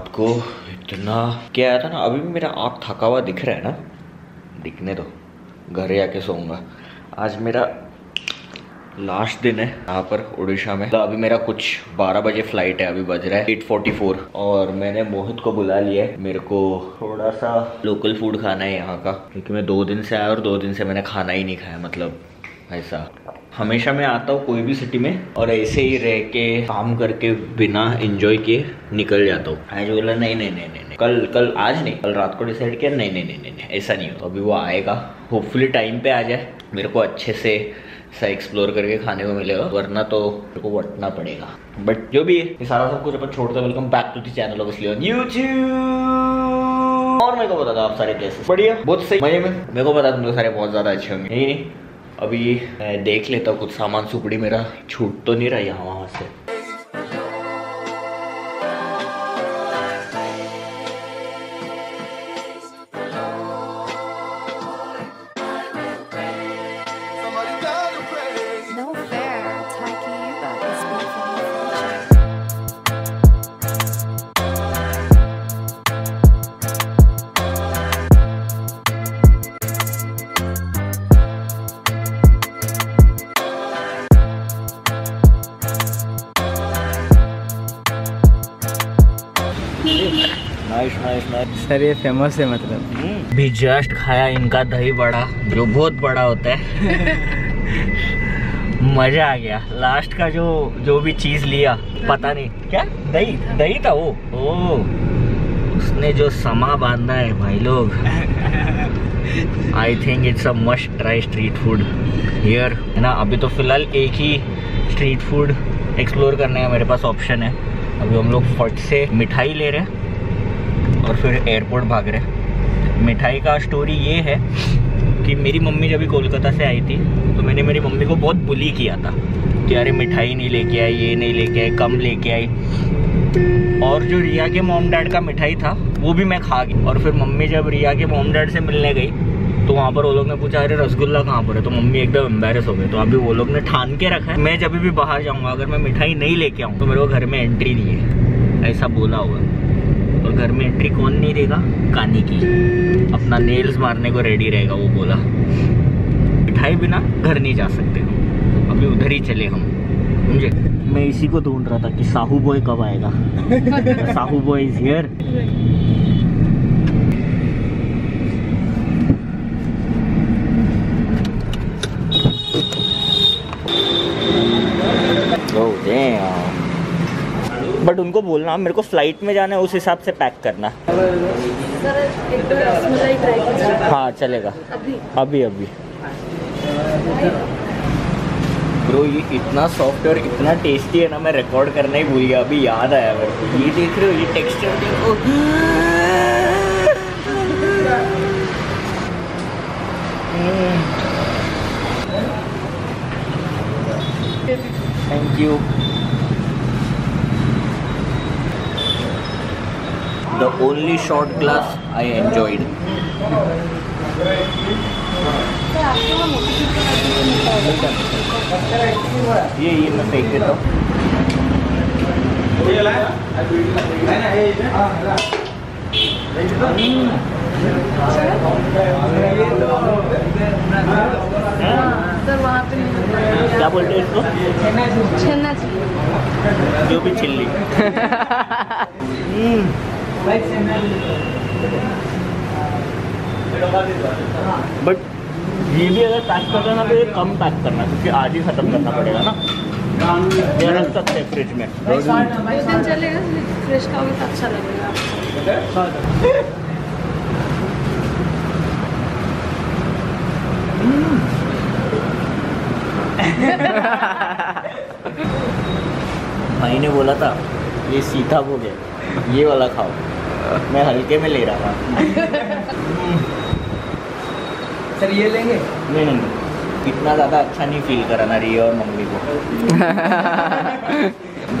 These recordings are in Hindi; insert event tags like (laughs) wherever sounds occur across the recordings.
रात को इतना क्या था ना, अभी भी मेरा आँख थका हुआ दिख रहा है ना। दिखने दो, घर आके सोऊँगा। आज मेरा लास्ट दिन है यहाँ पर उड़ीसा में। तो अभी मेरा कुछ 12 बजे फ़्लाइट है, अभी बज रहा है 8:44 और मैंने मोहित को बुला लिया है, मेरे को थोड़ा सा लोकल फ़ूड खाना है यहाँ का। क्योंकि मैं दो दिन से आया और दो दिन से मैंने खाना ही नहीं खाया मतलब ऐसा हमेशा मैं आता हूँ कोई भी सिटी में और ऐसे ही रह के, काम करके बिना एंजॉय किए निकल जाता हूँ। आज बोला, नहीं नहीं नहीं नहीं नहीं। कल कल, आज नहीं, कल रात को डिसाइड किया, नहीं नहीं नहीं नहीं नहीं, ऐसा नहीं हो अभी वो आएगा होपफुली टाइम पे आ जाए, मेरे को अच्छे से सा एक्सप्लोर करके खाने को मिलेगा, वरना तो मेरे को वटना पड़ेगा। बट जो भी है सारा सब कुछ अपन छोड़ते welcome back to the channel of YouTube और मेरे को बता दो आप सारे कैसे बढ़िया, बहुत सही। मज़े में। मेरे को बता तुम सारे बहुत ज़्यादा अच्छे होंगे। यही नहीं अभी देख लेता हूँ कुछ सामान सुपड़ी मेरा, छूट तो नहीं रहा यहाँ वहाँ से। सर ये फ़ेमस है मतलब। भी जस्ट खाया इनका दही बड़ा जो बहुत बड़ा होता है। (laughs) मज़ा आ गया। लास्ट का जो जो भी चीज़ लिया पता नहीं। क्या? दही? दही था वो? ओ उसने जो समा बांधा है भाई लोग। I think it's a must try street food here है ना? अभी तो फ़िलहाल एक ही स्ट्रीट फ़ूड एक्सप्लोर करने का मेरे पास ऑप्शन है। अभी हम लोग फट से मिठाई ले रहे हैं। और फिर एयरपोर्ट भाग रहे मिठाई का स्टोरी ये है कि मेरी मम्मी जब भी कोलकाता से आई थी तो मैंने मेरी मम्मी को बहुत बुली किया था कि अरे मिठाई नहीं लेके आई, ये नहीं लेके आई, कम लेके आई। और जो रिया के मोम डैड का मिठाई था, वो भी मैं खा गई। और फिर मम्मी जब रिया के मोम डैड से मिलने गई तो वहाँ पर वो लोग ने पूछा, अरे रसगुल्ला कहाँ पर है? तो मम्मी एकदम एम्बेरस हो गए तो अभी वो लोग ने ठान के रखा है। मैं जब भी बाहर जाऊँगा, अगर मैं मिठाई नहीं लेके आऊँ तो मेरे को घर में एंट्री नहीं है। ऐसा बोला हुआ और घर में एंट्री कौन नहीं देगा? कानी की। अपना नेल्स मारने को रेडी रहेगा वो बोला। मिठाई बिना घर नहीं जा सकते हम। अभी उधर ही चले हम। समझे? मैं इसी को ढूंढ रहा था कि साहू बॉय कब आएगा? (laughs) Sahu boy is here but उनको बोलना मेरे को फ़्लाइट में जाना है उस हिसाब से पैक करना। सर हाँ। चलेगा। अभी? अभी अभी। ब्रो ये इतना सॉफ्ट और इतना टेस्टी है ना मैं रिकॉर्ड करना ही भूल गया अभी याद आया मेरे को। ये देख रहे हो ये टेक्सचर देखो thank you only short class I enjoyed ये ये मैं फेंक देता हूँ। क्या बोलते हैं इसको? छन्ना जो भी चिल्ली (laughs) बट ये भी अगर पैक करना ना तो ये कम पैक करना, क्योंकि आज ही खत्म करना पड़ेगा ना। ये रख सकते हैं फ्रिज में। भाई ने बोला था, ये सीधा भोग है, ये वाला खाओ। मैं हल्के में ले रहा था। सर ये लेंगे? नहीं नहीं नहीं। इतना ज़्यादा अच्छा नहीं फील करा ना रिया और मम्मी को।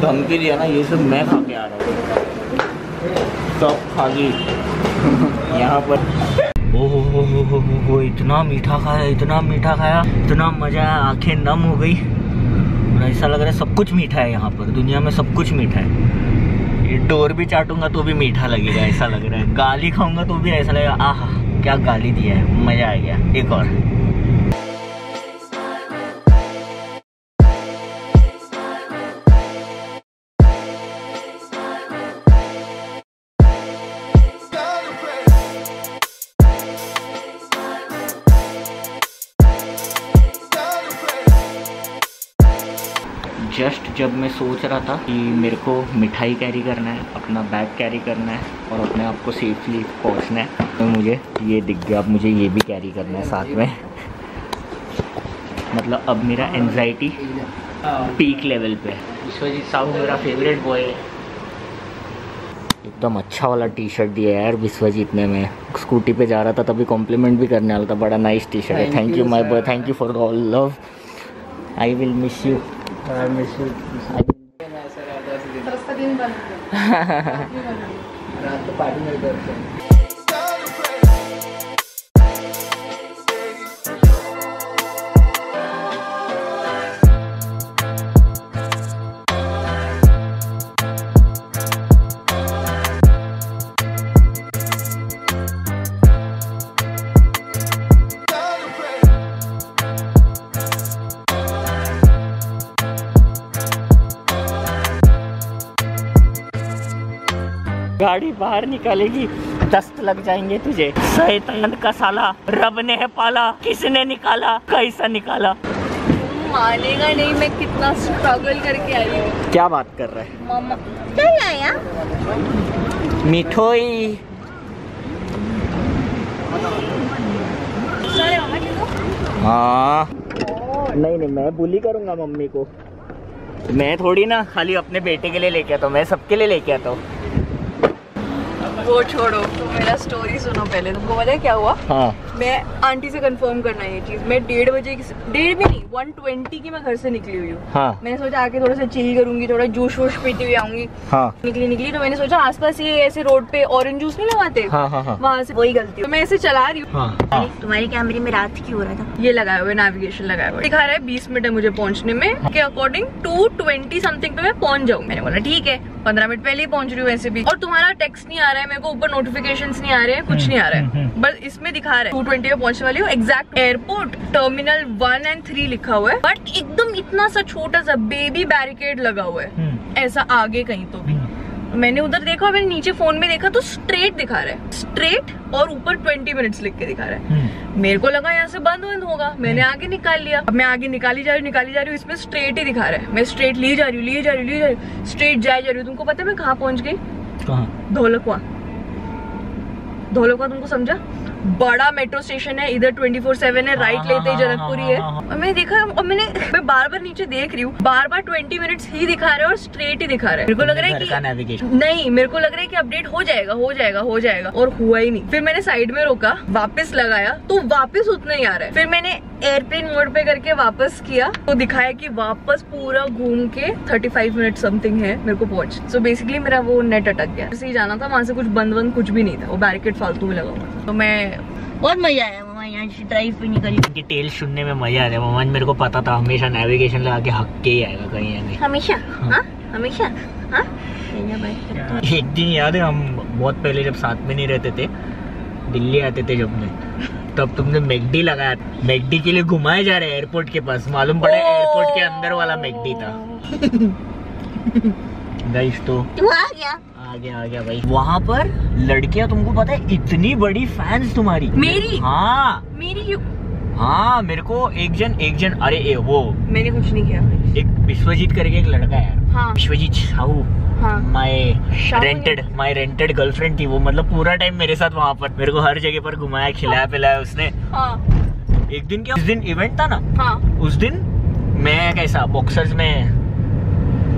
(laughs) धमकी दिया ना ये सब मैं खा के आ रहा हूँ। सब खाली। यहाँ पर। ओ हो हो हो हो हो हो इतना मीठा खाया इतना मीठा खाया इतना मज़ा आया आँखें नम हो गई। ऐसा लग रहा है सब कुछ मीठा है यहाँ पर दुनिया में सब कुछ मीठा है। डोर भी चाटूँगा तो भी मीठा लगेगा, ऐसा लग रहा है। गाली खाऊँगा तो भी ऐसा लगेगा, आह, क्या गाली दिया है, मज़ा आ गया, एक और। जस्ट जब मैं सोच रहा था कि मेरे को मिठाई कैरी करना है अपना बैग कैरी करना है और अपने आप को सेफली पहुँचना है तो मुझे ये दिख गया। अब मुझे ये भी कैरी करना है साथ में। मतलब अब मेरा एनजाइटी पीक लेवल पे है। विश्वजीत साहू मेरा फेवरेट बॉय है। एकदम अच्छा वाला टी शर्ट दिया है यार विश्वजीत ने मैं। स्कूटी पे जा रहा था तभी कॉम्प्लीमेंट भी करने वाला था। बड़ा नाइस टी शर्ट है thank you my boy thank you for all love I will miss you रात पार्टी में करते गाड़ी बाहर निकालेगी दस्त लग जाएँगे तुझे। शैतान का साला रब ने है पाला किसने निकाला कैसा निकाला? मानेगा नहीं मैं कितना स्ट्रगल करके आई हूँ। क्या बात कर रहा है? मामा मिठोई। हाँ। नहीं नहीं मैं बुली करूँगा मम्मी को। मैं थोड़ी ना खाली अपने बेटे के लिए लेके आता हूँ मैं सबके लिए लेके आता हूँ। वो छोड़ो मेरा स्टोरी सुनो पहले तुमको पता है क्या हुआ? हाँ। मैं आंटी से कंफर्म करना है ये चीज़। मैं डेढ़ बजे की डेढ़ भी नहीं वन ट्वेंटी की मैं घर से निकली हुई हूँ। हाँ। मैंने सोचा आके थोड़ा सा चिल करूँगी थोड़ा जूस वूस पीती हुई आऊँगी। हाँ। निकली निकली तो मैंने सोचा आसपास ये ऐसे रोड पे ऑरेंज जूस नहीं लगाते? हाँ हाँ हाँ। वहाँ से वही गलती तो मैं ऐसे चला रही हूँ। हाँ। तुम्हारे कैमरे में रात क्यों हो रहा था? ये लगाया हुआ है नेविगेशन लगाया हुआ दिखा रहा है बीस मिनट है मुझे पहुँचने में के अकॉर्डिंग टू ट्वेंटी समथिंग पे मैं पहुँच जाऊँ। मैंने बोला ठीक है पंद्रह मिनट पहले ही पहुँच रही हूँ ऐसे भी। और तुम्हारा टेक्स्ट नहीं आ रहा है मेरे को ऊपर नोटिफिकेशन नहीं आ रहे हैं कुछ नहीं आ रहा है। बस इसमें दिखा रहा है। टू ट्वेंटी में पहुँचने वाली हूँ। Exact airport terminal one and three लिखा हुआ है। बट एकदम इतना सा छोटा सा बेबी बैरिकेड लगा हुआ है। हम्म, ऐसा आगे कहीं तो भी। मैंने उधर देखा मैंने नीचे फ़ोन में देखा तो स्ट्रेट दिखा रहा है। स्ट्रेट और ऊपर ट्वेंटी मिनट्स लिख के दिखा रहा है। हम्म, मेरे को लगा यहाँ से बंद बंद होगा। मैंने आगे निकाल लिया। अब मैं आगे निकाली जा रही हूँ निकाली जा रही हूँ इसमें स्ट्रेट ही दिखा रहा है। मैं स्ट्रेट ली जा रही हूँ ली जा रही हूँ ली जा रही हूँ। स्ट्रेट जाए जा रही हूँ। तुमको पता है मैं कहाँ पहुँच गई? कहाँ? धौलकुआ धौलकुआ तुमको समझा? बड़ा मेट्रो स्टेशन है इधर 24/7 है राइट हाँ, लेते ही हाँ, जनकपुरी है हाँ, हाँ, और मैंने देखा और मैंने मैं बार बार नीचे देख रही हूँ बार बार 20 मिनट्स ही दिखा रहे है और स्ट्रेट ही दिखा रहे है। मेरे को लग रहा है कि नहीं मेरे को लग रहा है कि अपडेट हो जाएगा हो जाएगा हो जाएगा और हुआ ही नहीं। फिर मैंने साइड में रोका वापस लगाया तो वापस उतना ही आ रहा है। फिर मैंने एयरप्लेन मोड पे करके वापस किया तो दिखाया कि वापस पूरा घूम के 35 मिनट समथिंग है मेरे को पहुँच। सो बेसिकली मेरा वो नेट अटक गया। ही जाना था वहाँ से कुछ बंद बंद कुछ भी नहीं था वो बैरिकेड फालतू में लगा हुआ तो मैं बहुत मज़ा आया वहाँ यहाँ ड्राइव पे निकली। की टेल सुनने में मज़ा आ रहा है। मेरे को पता था हमेशा नेविगेशन लगा के हक के ही आएगा कहीं हमेशा? हाँ। हमेशा? हाँ? एक दिन याद है हम बहुत पहले जब साथ में नहीं रहते थे दिल्ली आते थे जब मैं तब तुमने मैगडी लगाया। मैगडी के लिए घुमाए जा रहे एयरपोर्ट के पास। मालूम पड़ा एयरपोर्ट के अंदर वाला मैगडी था। (laughs) गाइस तो तू आ गया आ गया आ गया भाई। वहाँ पर लड़कियाँ तुमको पता है इतनी बड़ी फैंस तुम्हारी। मेरी? हाँ। मेरी हाँ मेरे को एक जन एक जन अरे ए, वो। मैंने कुछ नहीं किया। एक विश्वजीत करके एक लड़का है। हाँ। विश्वजीत साहू हाँ। My rented my rented girlfriend थी वो। मतलब पूरा टाइम मेरे साथ वहाँ पर। मेरे को हर जगह पर घुमाया खिलाया पिलाया उसने। हाँ। एक दिन क्या उस दिन इवेंट था ना? हाँ। उस दिन मैं कैसा बॉक्सर्स में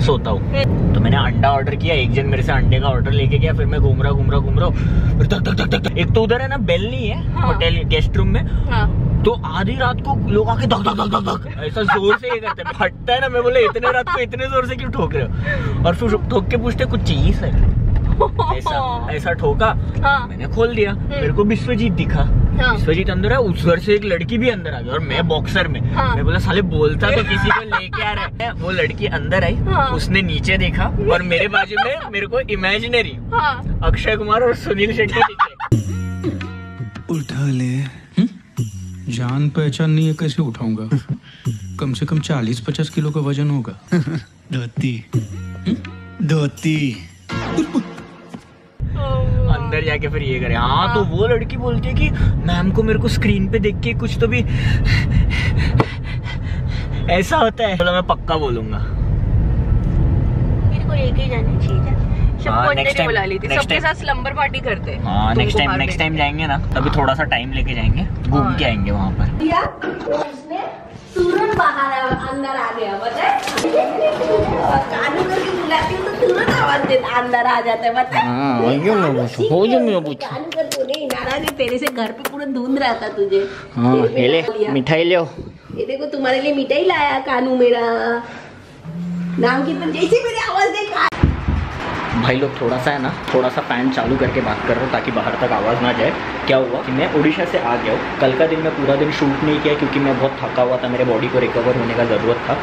सोता हूँ। तो मैंने अंडा ऑर्डर किया एक जन मेरे से अंडे का ऑर्डर लेके गया फिर मैं घूम रहा घूम रहा घूम रहा हूँ फिर धक धक धक धक। एक तो उधर है ना बेल नहीं है हाँ। होटल गेस्ट रूम में। हाँ। तो आधी रात को लोग आके धक धक धक धक ऐसा ज़ोर से ये करते हैं। फटता है ना मैं बोले इतने रात को इतने ज़ोर से क्यों ठोक रहे हो? और फिर ठोक के पूछते कुछ चाहिए सर (laughs) ऐसा ऐसा ठोका। हाँ। मैंने खोल दिया मेरे को विश्वजीत दिखा। हाँ। विश्वजीत अंदर है उधर से एक लड़की भी अंदर आ गई और मैं बॉक्सर में। हाँ। मैं बोला साले बोलता तो किसी को (laughs) लेके आ रहा है। वो लड़की अंदर आई हाँ। उसने नीचे देखा और मेरे बाजू में मेरे को इमेजिनरी हाँ। अक्षय कुमार और सुनील शेट्टी दिखे। उठा ले। जान पहचान नहीं है कैसे उठाऊँगा? कम से कम चालीस पचास किलो का वज़न होगा। धोती। धोती। अंदर जाके फिर ये करे। हाँ तो वो लड़की बोलती है कि मैम को मेरे को स्क्रीन पे देख के कुछ तो भी ऐसा होता है। बोला मैं पक्का बोलूँगा। मेरे लेके जाना चाहिए सबको हाँ, ही साथ स्लम्बर पार्टी करते हाँ। नेक्स्ट टाइम नेक्स्ट टाइम जाएँगे ना तभी थोड़ा सा टाइम लेके जाएँगे। घूम हाँ। के आएँगे वहाँ पर। तुरंत बाहर अंदर आ गया बताए? कानू करके बुलाती हूँ तो तुरंत आवाज़ देता अंदर आ जाता है बताए? है तू नहीं नाराज़ है तेरे से घर पे पूरा धुंध रहा था तुझे। हाँ ले मिठाई ले ये देखो तुम्हारे लिए मिठाई लाया कानू मेरा। नाम की जैसे मेरी आवाज़ देखा भाई लोग, थोड़ा सा है ना, थोड़ा सा फ़ैन चालू करके बात कर रहा हूँ ताकि बाहर तक आवाज़ ना जाए। क्या हुआ कि मैं उड़ीसा से आ गया हूँ। कल का दिन मैं पूरा दिन शूट नहीं किया क्योंकि मैं बहुत थका हुआ था, मेरे बॉडी को रिकवर होने का ज़रूरत था।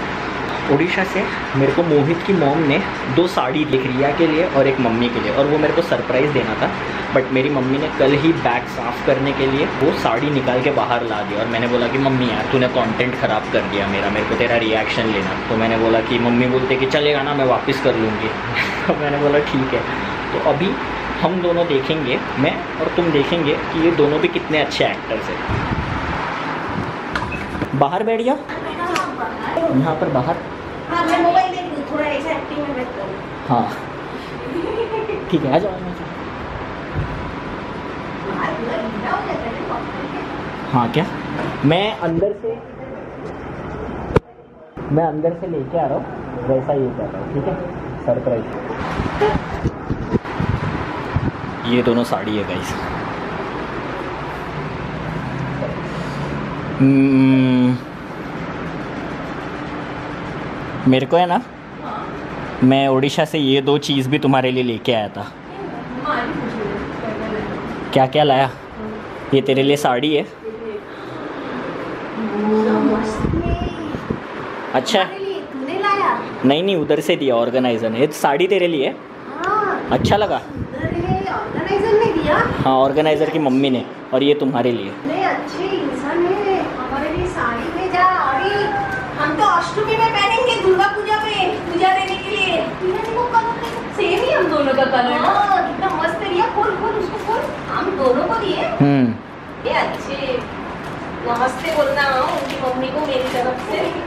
उड़ीसा से मेरे को मोहित की मॉम ने दो साड़ी लिख, रिया के लिए और एक मम्मी के लिए और वो मेरे को सरप्राइज़ देना था। बट मेरी मम्मी ने कल ही बैग साफ़ करने के लिए वो साड़ी निकाल के बाहर ला दी और मैंने बोला कि, मम्मी यार, तूने कंटेंट ख़राब कर दिया मेरा, मेरे को तेरा रिएक्शन लेना। तो मैंने बोला कि, मम्मी बोलते कि, चलेगा ना, मैं वापस कर लूँगी। तो मैंने बोला ठीक है। तो अभी हम दोनों देखेंगे मैं और तुम देखेंगे कि ये दोनों भी कितने अच्छे एक्टर्स हैं। बाहर बैठ जाओ। यहाँ पर बाहर। हाँ मैं मोबाइल थोड़ा ऐसा एक्टिंग में हाँ। ठीक है आ जाओ आ जाओ। हाँ क्या? मैं अंदर से मैं अंदर से लेके आ रहा हूँ वैसा ये कर रहा हूँ ठीक है? सरप्राइज़ ये दोनों साड़ी है गाइस मेरे को है ना मैं उड़ीसा से ये दो चीज़ भी तुम्हारे लिए लेके आया था। क्या क्या लाया? ये तेरे लिए साड़ी है। अच्छा। नहीं नहीं उधर से दिया ऑर्गेनाइजर ने। साड़ी तेरे लिए हाँ। अच्छा लगा। ऑर्गेनाइजर ने दिया। हाँ ऑर्गेनाइजर की मम्मी ने और ये तुम्हारे लिए। नहीं अच्छे इंसान है हमारे लिए साड़ी भेजा अरे हम तो अष्टमी में पहनेंगे दुर्गा पूजा में पूजा देने के लिए। तूने देखो कलर सेम ही हम दोनों का कलर ना हाँ कितना मस्त है। रिया खोल खोल उसको खोल। हम दोनों को दिए। हम्म। ये अच्छे। नमस्ते बोलना उनकी मम्मी को मेरी तरफ़ से। हाँ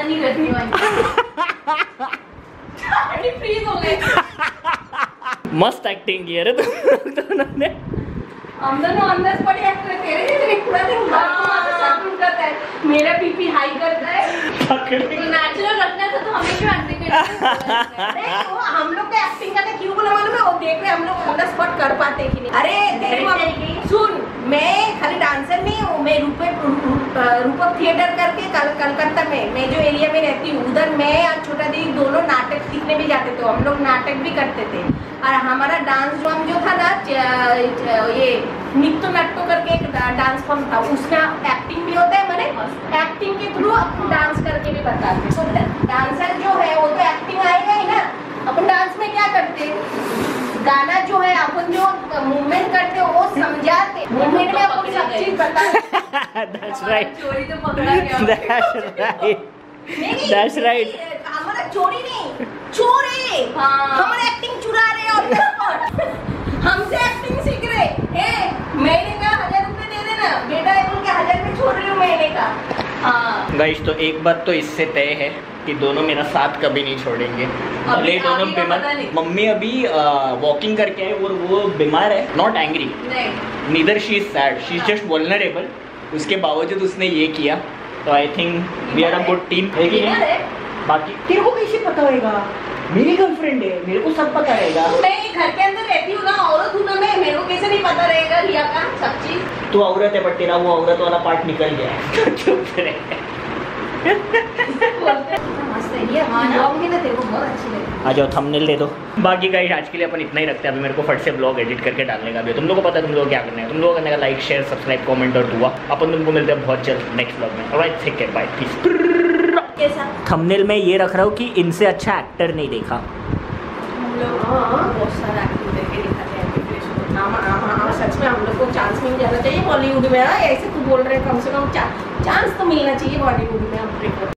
नहीं करती हूँ फ्रीज हो गए मस्त एक्टिंग की है रे तुम दोनों ने अंदर से बड़े एक्टर तेरे लिए तेरे पूरा दिन घर को आके सर्कल करता है। मेरा बीपी हाई करता है। तो नेचुरल रखना था तो हमेशा एक्टिंग नहीं वो हम लोग का एक्टिंग करने क्यों बोला मालूम है? वो देख रहे हम लोग ऑन द स्पॉट कर पाते कि नहीं। अरे सुन मैं खाली डांसर नहीं हूँ, मैं रूपक रूपक थिएटर करके कल, कलकत्ता में, मैं जो एरिया में रहती हूँ, उधर मैं और छोटा दी दोनों नाटक सीखने भी जाते थे, हम लोग नाटक भी करते थे और हमारा डांस फॉर्म जो था ना ये नित्य नाट्य करके एक डांस फॉर्म था, उसका एक्टिंग भी होता है, मैंने एक्टिंग के थ्रू डांस करके भी बताते हैं। तो डांसर जो है वो तो एक्टिंग आएगा ही ना अपन डांस में क्या करते हैं गाना जो है अपन जो मूवमेंट करते हैं वो समझाते। मूवमेंट में अपन सब चीज़ बताते दैट्स राइट चोरी तो पकड़ा गया। दैट्स राइट हमारा चोरी नहीं चोरे। हाँ। हमारा एक्टिंग चुरा रहे और हमसे एक्टिंग सीख रहे। ए महीने का हज़ार रुपए दे देना। बेटा है उनके हज़ार रुपए छोड़ रही हूँ महीने का। हाँ। गाइस तो एक बात तो इससे तय है कि दोनों मेरा साथ कभी नहीं छोड़ेंगे। भले दोनों बीमार मम्मी अभी वॉकिंग करके आए और वो बीमार है नॉट एंग्री नहीं neither she is sad she is just vulnerable उसके बावजूद उसने ये किया. तो I think we are a good team? बाकी तेरे को कैसे पता होएगा? मेरी गर्लफ्रेंड है मेरे को सब पता रहेगा। मैं घर के अंदर रहती हूँ ना औरत हूँ ना मैं मेरे को कैसे नहीं पता रहेगा रिया का सब चीज़? तू औरत है बट तेरा वो औरत वाला पार्ट निकल गया. (laughs) है (laughs) तो चुप रहे मस्त है रिया हाँ ना? ब्लॉग है ना तेरे को बहुत अच्छी लगी आ जाओ थंबनेल दे दो। बाकी का आज के लिए अपन इतना ही रखते हैं। अभी मेरे को फट से ब्लॉग एडिट करके डालने का भी तुम लोग को पता है तुम लोग क्या करना है। तुम लोग करने का लाइक शेयर सब्सक्राइब कमेंट और दुआ। अपन तुमको मिलते हैं बहुत जल्द नेक्स्ट ब्लॉग में। Alright take care bye peace कैसा थंबनेल में ये रख रहा हूँ कि इनसे अच्छा एक्टर नहीं देखा। हाँ हैं। हाँ हाँ हाँ। हाँ, सच में हम लोग को चांस मिल जाना चाहिए बॉलीवुड में। हाँ ऐसे तू बोल रहे हैं कम से कम चांस तो मिलना चाहिए बॉलीवुड में हम